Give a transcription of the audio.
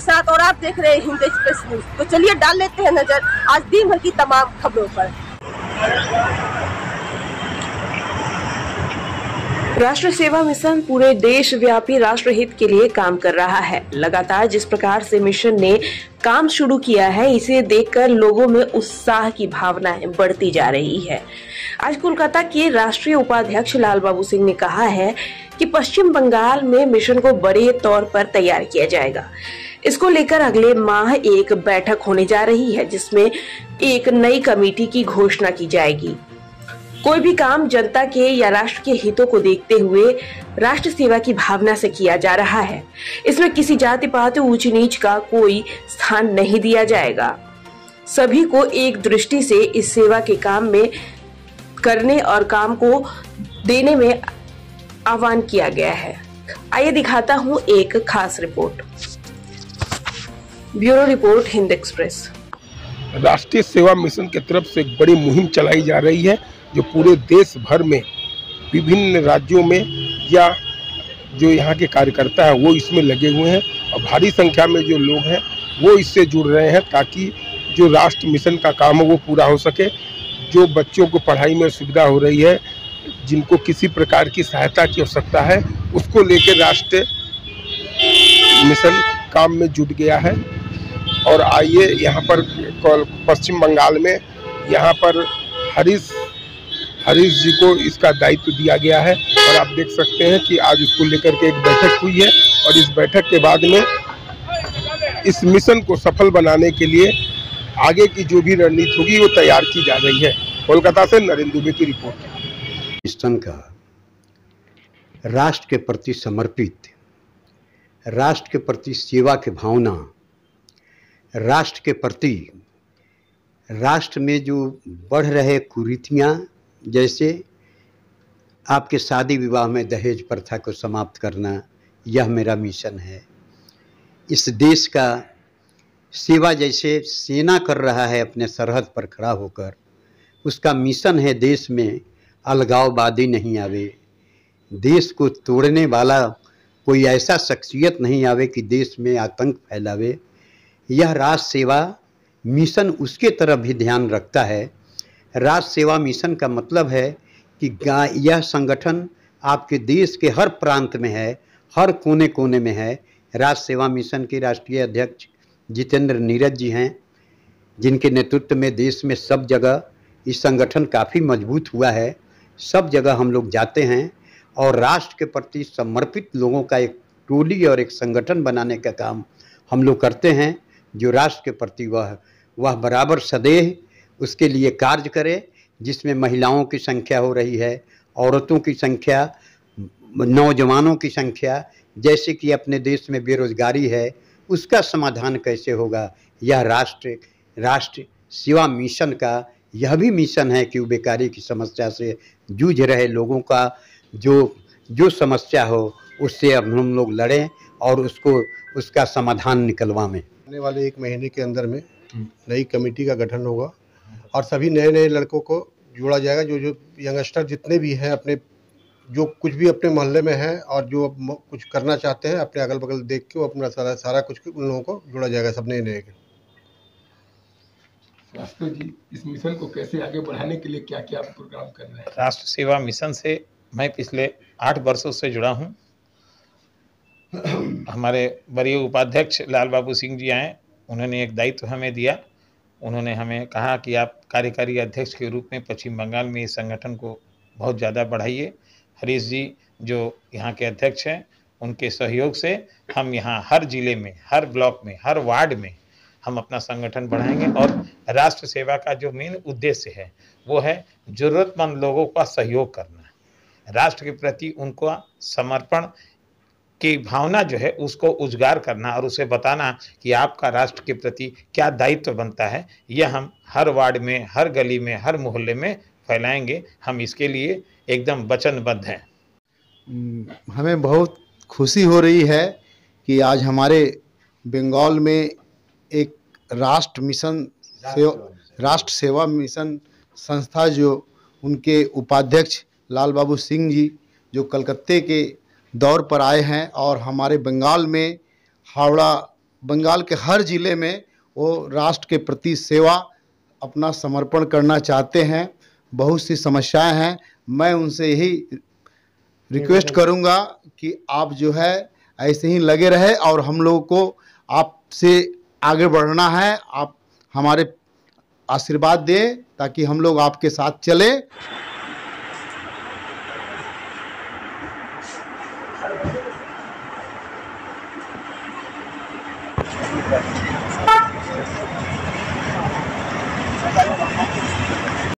साथ और आप देख रहे हैं हिंद एक्सप्रेस न्यूज़। तो चलिए डाल लेते हैं नज़र आज दिन भर की तमाम खबरों पर। राष्ट्र सेवा मिशन पूरे देश व्यापी राष्ट्र हित के लिए काम कर रहा है। लगातार जिस प्रकार से मिशन ने काम शुरू किया है, इसे देखकर लोगों में उत्साह की भावनाएँ बढ़ती जा रही है। आज कोलकाता के राष्ट्रीय उपाध्यक्ष लाल बाबू सिंह ने कहा है कि पश्चिम बंगाल में मिशन को बड़े तौर पर तैयार किया जाएगा। इसको लेकर अगले माह एक बैठक होने जा रही है, जिसमें एक नई कमेटी की घोषणा की जाएगी। कोई भी काम जनता के या राष्ट्र के हितों को देखते हुए राष्ट्र सेवा की भावना से किया जा रहा है। इसमें किसी जाति पात ऊंच नीच का कोई स्थान नहीं दिया जाएगा। सभी को एक दृष्टि से इस सेवा के काम में करने और काम को देने में आह्वान किया गया है। आइए दिखाता हूँ एक खास report. Bureau report, Hind Express. राष्ट्रीय सेवा मिशन की तरफ़ से एक बड़ी मुहिम चलाई जा रही है, जो पूरे देश भर में, विभिन्न राज्यों में, या जो यहाँ के कार्यकर्ता हैं, वो इसमें लगे हुए हैं, और भारी संख्या में जो लोग हैं, वो इससे जुड़ रहे हैं, ताकि जो राष्ट्र मिशन का काम है, वो पूरा हो सके। जो बच्चों को पढ़ाई में सुविधा हो रही है जिनको किसी प्रकार की सहायता की आवश्यकता है, उसको लेकर राष्ट्रीय मिशन काम में जुट गया है। और आइए यहाँ पर पश्चिम बंगाल में यहाँ पर हरीश हरीश जी को इसका दायित्व दिया गया है। और आप देख सकते हैं कि आज इसको लेकर के एक बैठक हुई है। और इस बैठक के बाद में इस मिशन को सफल बनाने के लिए आगे की जो भी रणनीति होगी, वो तैयार की जा रही है। कोलकाता से नरेंद्र दुबे की रिपोर्ट। पाकिस्तान का राष्ट्र के प्रति समर्पित, राष्ट्र के प्रति सेवा की भावना, राष्ट्र के प्रति, राष्ट्र में जो बढ़ रहे कुरीतियाँ, जैसे आपके शादी विवाह में दहेज प्रथा को समाप्त करना, यह मेरा मिशन है। इस देश का सेवा जैसे सेना कर रहा है, अपने सरहद पर खड़ा होकर, उसका मिशन है देश में अलगाववादी नहीं आवे। देश को तोड़ने वाला कोई ऐसा शख्सियत नहीं आवे कि देश में आतंक फैलावे। यह राष्ट्र सेवा मिशन उसके तरफ़ भी ध्यान रखता है। राष्ट्र सेवा मिशन का मतलब है कि यह संगठन आपके देश के हर प्रांत में है, हर कोने कोने में है। राष्ट्र सेवा मिशन के राष्ट्रीय अध्यक्ष जितेंद्र नीरज जी हैं, जिनके नेतृत्व में देश में सब जगह इस संगठन काफ़ी मज़बूत हुआ है। सब जगह हम लोग जाते हैं और राष्ट्र के प्रति समर्पित लोगों का एक टोली और एक संगठन बनाने का काम हम लोग करते हैं, जो राष्ट्र के प्रति वह वह बराबर सदैह, उसके लिए कार्य करे, जिसमें महिलाओं की संख्या हो रही है, औरतों की संख्या, नौजवानों की संख्या, जैसे कि अपने देश में बेरोजगारी है, उसका समाधान कैसे होगा? यह राष्ट्र राष्ट्र सेवा मिशन का यह भी मिशन है कि वो बेकारी की समस्या से जूझ रहे लोगों का जो जो समस्या हो उससे अब हम लोग लड़ें और उसको उसका समाधान निकलवा में आने वाले एक महीने के अंदर में नई कमेटी का गठन होगा और सभी नए नए लड़कों को जोड़ा जाएगा जो जो यंगस्टर जितने भी हैं अपने जो कुछ भी अपने मोहल्ले में है और जो कुछ करना चाहते हैं अपने अगल बगल देख के वो अपना सारा सारा कुछ उन लोगों को जोड़ा जाएगा सब नए नए शास्त्री जी, इस मिशन को कैसे आगे बढ़ाने के लिए क्या क्या प्रोग्राम कर रहे हैं? राष्ट्र सेवा मिशन से मैं पिछले आठ वर्षों से जुड़ा हूँ। हमारे वरीय उपाध्यक्ष लाल बाबू सिंह जी आए, उन्होंने एक दायित्व हमें दिया। उन्होंने हमें कहा कि आप कार्यकारी अध्यक्ष के रूप में पश्चिम बंगाल में इस संगठन को बहुत ज़्यादा बढ़ाइए। हरीश जी, जो यहाँ के अध्यक्ष हैं, उनके सहयोग से हम यहाँ हर ज़िले में, हर ब्लॉक में, हर वार्ड में हम अपना संगठन बढ़ाएँगे और राष्ट्र सेवा का जो मेन उद्देश्य है वो है ज़रूरतमंद लोगों का सहयोग करना। राष्ट्र के प्रति उनका समर्पण की भावना जो है उसको उजगार करना और उसे बताना कि आपका राष्ट्र के प्रति क्या दायित्व बनता है यह हम हर वार्ड में हर गली में हर मोहल्ले में फैलाएँगे। हम इसके लिए एकदम वचनबद्ध हैं। हम्म, हमें बहुत खुशी हो रही है कि आज हमारे बंगाल में एक राष्ट्र मिशन सेवा। राष्ट्र सेवा मिशन संस्था जो उनके उपाध्यक्ष लाल बाबू सिंह जी जो कलकत्ते के दौर पर आए हैं और हमारे बंगाल में हावड़ा बंगाल के हर ज़िले में वो राष्ट्र के प्रति सेवा अपना समर्पण करना चाहते हैं। बहुत सी समस्याएँ हैं। मैं उनसे यही रिक्वेस्ट करूँगा कि आप जो है ऐसे ही लगे रहे और हम लोगों को आपसे आगे बढ़ना है, आप हमारे आशीर्वाद दें ताकि हम लोग आपके साथ चले